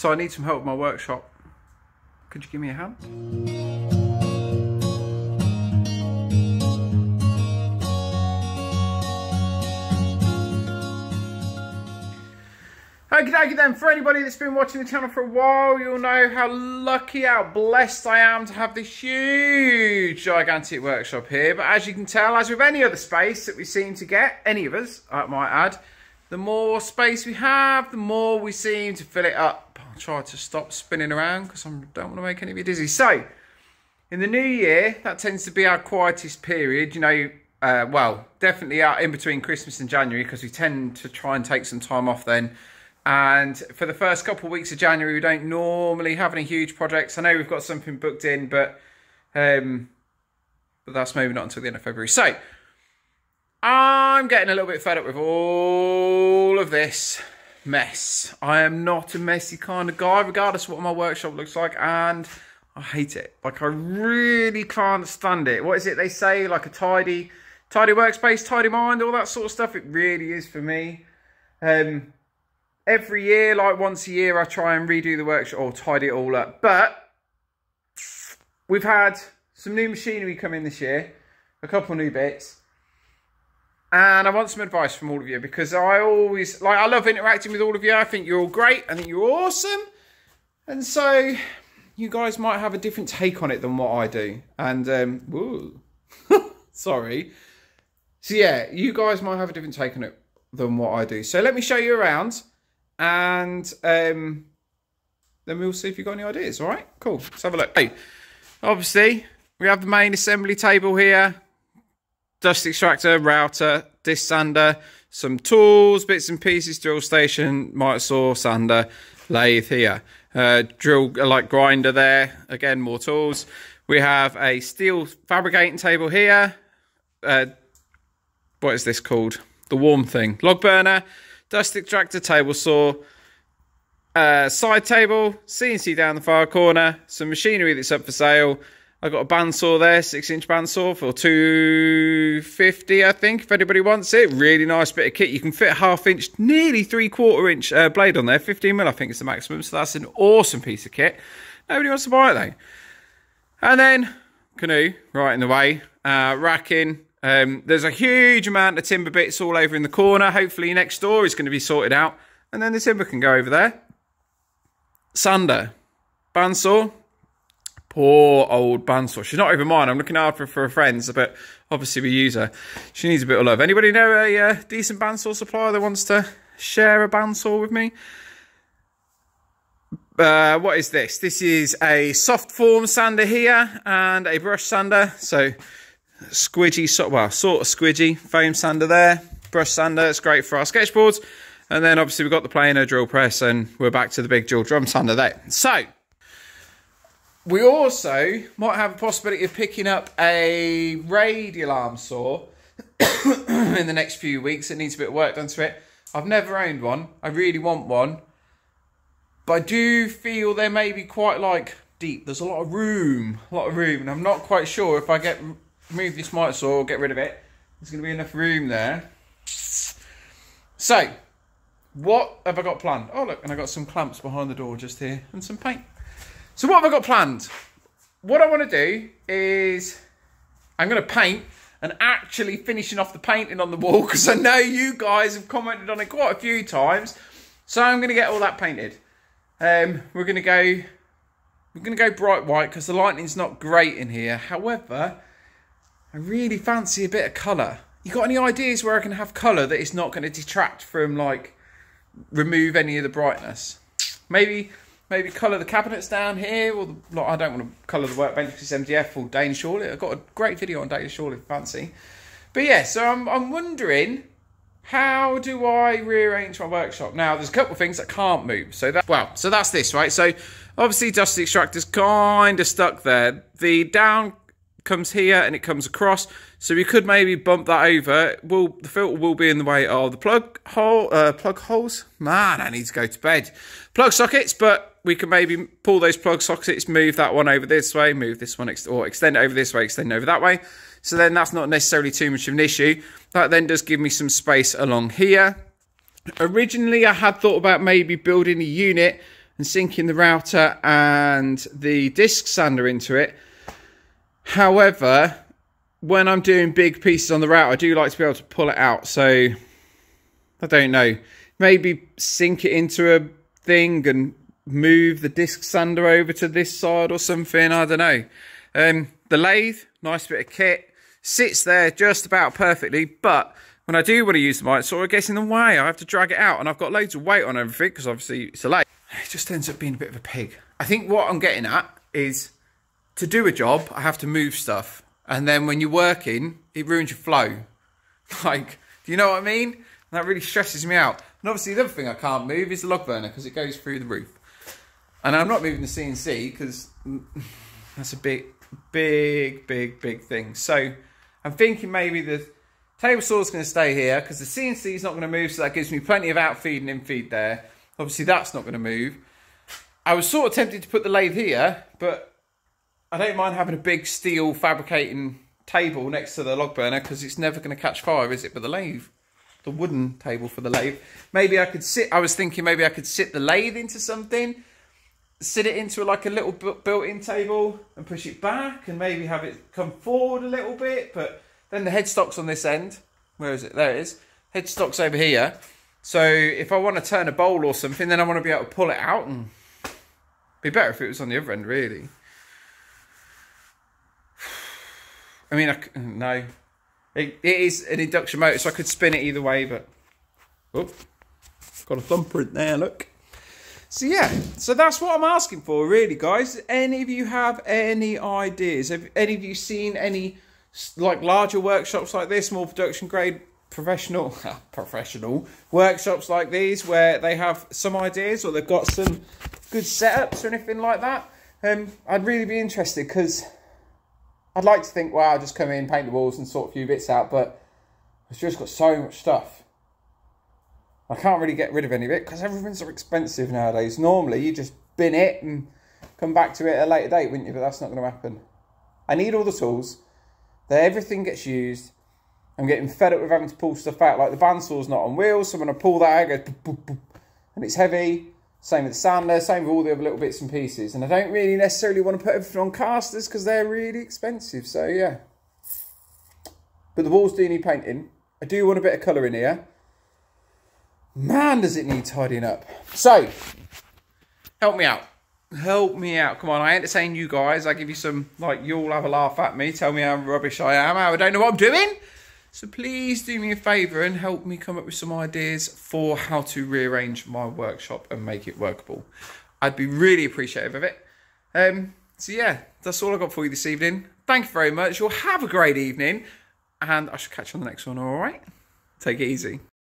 So I need some help with my workshop. Could you give me a hand? Okie then, for anybody that's been watching the channel for a while, you'll know how lucky, how blessed I am to have this huge, gigantic workshop here. But as you can tell, as with any other space that we seem to get, any of us, I might add, the more space we have, the more we seem to fill it up. I'll try to stop spinning around because I don't want to make any of you dizzy. So, in the new year, that tends to be our quietest period. You know, uh, well, definitely out in between Christmas and January because we tend to try and take some time off then and for the first couple of weeks of January, we don't normally have any huge projects. I know we've got something booked in, but um, but that's maybe not until the end of February. So I'm getting a little bit fed up with all of this mess. I am not a messy kind of guy, regardless of what my workshop looks like, and I hate it. Like I really can't stand it. What is it they say? Like a tidy, tidy workspace, tidy mind, all that sort of stuff. It really is for me. Um, every year, like once a year, I try and redo the workshop or tidy it all up. But we've had some new machinery come in this year, a couple new bits. And I want some advice from all of you because I always, like, I love interacting with all of you. I think you're all great. I think you're awesome. And so you guys might have a different take on it than what I do. And, um, sorry. So yeah, you guys might have a different take on it than what I do. So let me show you around and um, then we'll see if you've got any ideas. All right, cool. Let's have a look. Hey, obviously, we have the main assembly table here, dust extractor, router, disc sander, some tools, bits and pieces, drill station, miter saw, sander, lathe here. Uh, drill, uh, like grinder there. Again, more tools. We have a steel fabricating table here. Uh, what is this called? The warm thing. Log burner dust extractor, table saw, uh, side table, CNC down the far corner, some machinery that's up for sale. I've got a bandsaw there, six inch bandsaw for 250 I think, if anybody wants it. Really nice bit of kit. You can fit a half inch, nearly three quarter inch uh, blade on there. 15 mil I think is the maximum. So that's an awesome piece of kit. Nobody wants to buy it though. And then canoe, right in the way. Uh, racking, um, there's a huge amount of timber bits all over in the corner. Hopefully next door is going to be sorted out. And then the timber can go over there. Sander. Bandsaw. Poor old bandsaw. She's not even mine. I'm looking after for her friends, but obviously we use her. She needs a bit of love. Anybody know a uh, decent bandsaw supplier that wants to share a bandsaw with me? Uh, what is this? This is a soft foam sander here and a brush sander. So squidgy, well, sort of squidgy foam sander there. Brush sander, it's great for our sketchboards. And then obviously we've got the planer drill press and we're back to the big dual drum sander there. So, we also might have a possibility of picking up a radial arm saw in the next few weeks. It needs a bit of work done to it. I've never owned one. I really want one. But I do feel they may be quite like deep. There's a lot of room, a lot of room. And I'm not quite sure if I get move this miter saw, get rid of it. There's going to be enough room there. So, what have I got planned? Oh, look, and I got some clamps behind the door just here and some paint. So, what have I got planned? What I want to do is I'm going to paint and actually finishing off the painting on the wall because I know you guys have commented on it quite a few times. So, I'm going to get all that painted. Um, we're going to go. We're going to go bright white because the lighting's not great in here. However, I really fancy a bit of colour. You got any ideas where I can have colour that is not going to detract from like remove any of the brightness? Maybe maybe colour the cabinets down here, or the, like, I don't want to colour the workbench because MDF or Danish Shawley. I've got a great video on Danish Shawley, fancy. But yeah, so I'm I'm wondering how do I rearrange my workshop? Now, there's a couple of things that can't move. So that well, so that's this, right? So obviously, dust extractor's kind of stuck there. The down comes here and it comes across. So we could maybe bump that over. Will the filter will be in the way of the plug hole, uh, plug holes. Man, I need to go to bed. Plug sockets, but we can maybe pull those plug sockets, move that one over this way, move this one, ex or extend over this way, extend over that way. So then that's not necessarily too much of an issue. That then does give me some space along here. Originally, I had thought about maybe building a unit and sinking the router and the disk sander into it. However, when I'm doing big pieces on the router, I do like to be able to pull it out. So I don't know. Maybe sink it into a thing and move the disc sander over to this side or something. I don't know. Um, the lathe, nice bit of kit, sits there just about perfectly. But when I do want to use the mic, it sort of gets in the way. I have to drag it out and I've got loads of weight on everything because obviously it's a lathe. It just ends up being a bit of a pig. I think what I'm getting at is to do a job, I have to move stuff. And then when you're working, it ruins your flow. Like, do you know what I mean? That really stresses me out. And obviously the other thing I can't move is the log burner because it goes through the roof. And I'm not moving the CNC because that's a big, big, big, big thing. So I'm thinking maybe the table saw is going to stay here because the CNC is not going to move. So that gives me plenty of outfeed and infeed there. Obviously that's not going to move. I was sort of tempted to put the lathe here, but I don't mind having a big steel fabricating table next to the log burner because it's never going to catch fire, is it? But the lathe, the wooden table for the lathe, maybe I could sit, I was thinking maybe I could sit the lathe into something, sit it into like a little built-in table and push it back and maybe have it come forward a little bit. But then the headstock's on this end. Where is it? There it is. Headstock's over here. So if I want to turn a bowl or something, then I want to be able to pull it out and be better if it was on the other end, really. I mean, I, no. It, it is an induction motor, so I could spin it either way, but... Oh, got a thumbprint there, look. So yeah, so that's what I'm asking for, really, guys. Any of you have any ideas? Have any of you seen any, like, larger workshops like this, more production grade, professional, professional workshops like these, where they have some ideas or they've got some good setups or anything like that? Um, I'd really be interested, because I'd like to think, wow, I'll just come in, paint the walls and sort a few bits out, but it's just got so much stuff. I can't really get rid of any of it because everything's so expensive nowadays. Normally, you just bin it and come back to it at a later date, wouldn't you? But that's not going to happen. I need all the tools. That everything gets used. I'm getting fed up with having to pull stuff out. Like the bandsaw's not on wheels, so when I pull that out, goes boop, boop, boop, and it's heavy. Same with the sander, same with all the other little bits and pieces. And I don't really necessarily want to put everything on casters because they're really expensive. So yeah. But the walls do need painting. I do want a bit of colour in here. Man, does it need tidying up. So, help me out. Help me out. Come on, I entertain you guys. I give you some, like, you'll have a laugh at me. Tell me how rubbish I am, how I don't know what I'm doing. So please do me a favour and help me come up with some ideas for how to rearrange my workshop and make it workable. I'd be really appreciative of it. Um, so yeah, that's all I got for you this evening. Thank you very much. You'll have a great evening and I shall catch you on the next one, alright? Take it easy.